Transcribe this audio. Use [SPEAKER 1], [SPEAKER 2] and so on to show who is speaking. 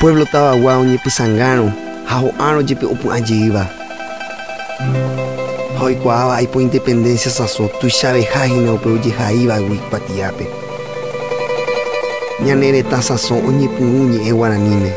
[SPEAKER 1] Pueblo Tabagua oñepysãngárõ ha ho'árõ jepe opu'ãjeýva. Ha oikuaáva aipo Independencia Saso tuichaveháhína upe ojehaívagui Kuatiápe. Ñane retã Saso oñepyrũ ñe'ẽ Guaraníme.